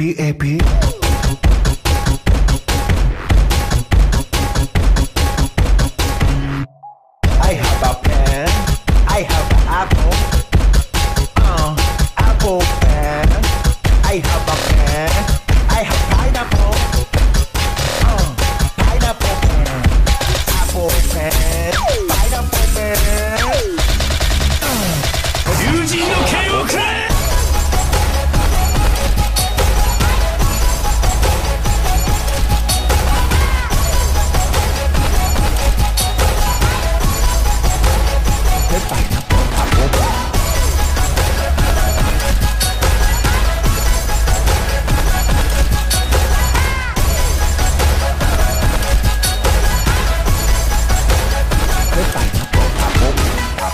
PPAP. I have a pen.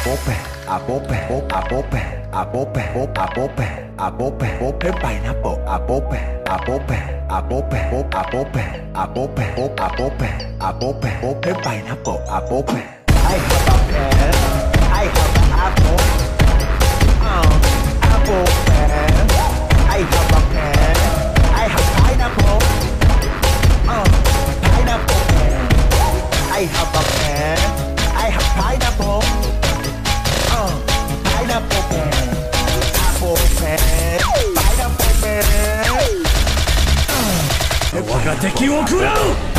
pope, a pope, a pope, a pope, a pope, a pope, pope, pineapple, a pope, a pope, a pope, a pope, a pope, a pope, a pope, pope, pineapple, a pope. I have a pen. が敵を食らう。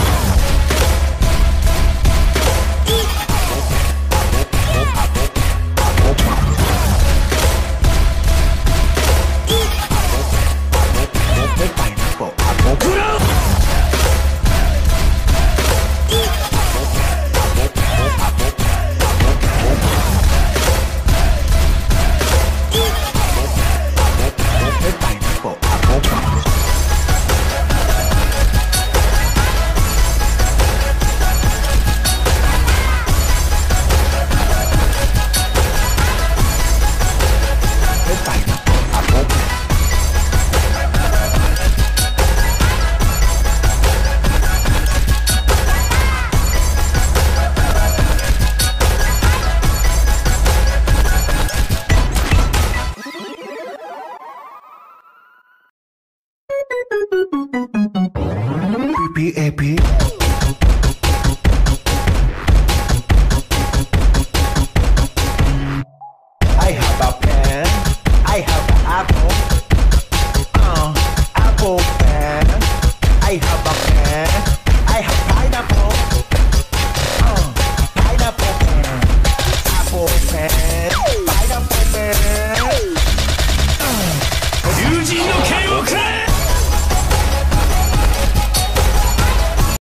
happy. I have a pen. I have an apple. Uh, apple pen. I have